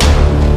you